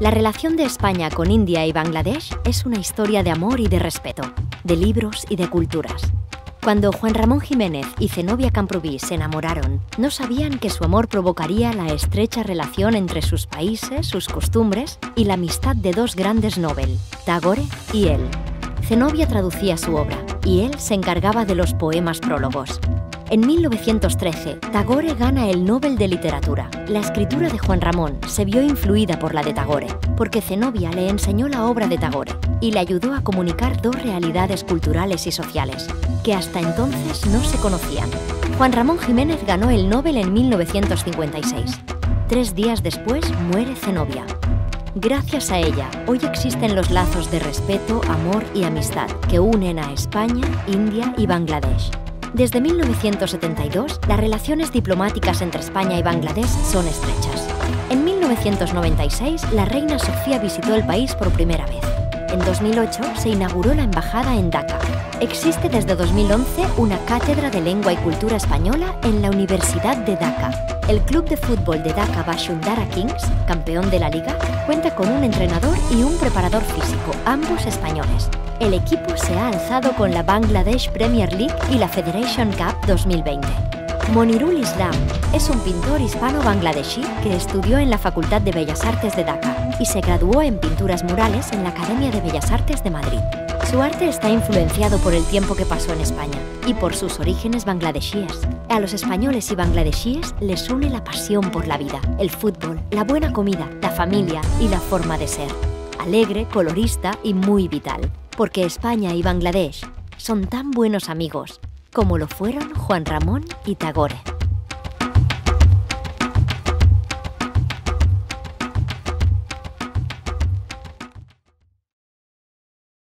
La relación de España con India y Bangladesh es una historia de amor y de respeto, de libros y de culturas. Cuando Juan Ramón Jiménez y Zenobia Camprubí se enamoraron, no sabían que su amor provocaría la estrecha relación entre sus países, sus costumbres y la amistad de dos grandes Nobel, Tagore y él. Zenobia traducía su obra y él se encargaba de los poemas prólogos. En 1913, Tagore gana el Nobel de Literatura. La escritura de Juan Ramón se vio influida por la de Tagore, porque Zenobia le enseñó la obra de Tagore y le ayudó a comunicar dos realidades culturales y sociales, que hasta entonces no se conocían. Juan Ramón Jiménez ganó el Nobel en 1956. Tres días después muere Zenobia. Gracias a ella, hoy existen los lazos de respeto, amor y amistad que unen a España, India y Bangladesh. Desde 1972, las relaciones diplomáticas entre España y Bangladesh son estrechas. En 1996, la reina Sofía visitó el país por primera vez. En 2008 se inauguró la embajada en Dhaka. Existe desde 2011 una cátedra de lengua y cultura española en la Universidad de Dhaka. El club de fútbol de Dhaka Bashundara Kings, campeón de la liga, cuenta con un entrenador y un preparador físico, ambos españoles. El equipo se ha alzado con la Bangladesh Premier League y la Federation Cup 2020. Monirul Islam es un pintor hispano-bangladesí que estudió en la Facultad de Bellas Artes de Dhaka y se graduó en pinturas murales en la Academia de Bellas Artes de Madrid. Su arte está influenciado por el tiempo que pasó en España y por sus orígenes bangladesíes. A los españoles y bangladesíes les une la pasión por la vida, el fútbol, la buena comida, la familia y la forma de ser. Alegre, colorista y muy vital porque España y Bangladesh son tan buenos amigos como lo fueron Juan Ramón y Tagore.